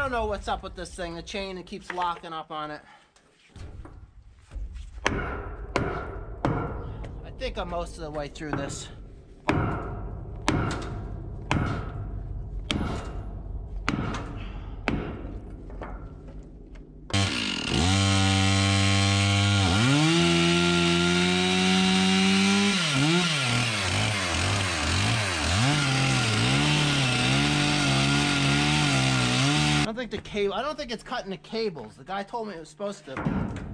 don't know what's up with this thing. The chain it keeps locking up on it. I think I'm most of the way through this. Think the cable. I don't think it's cutting the cables. The guy told me it was supposed to.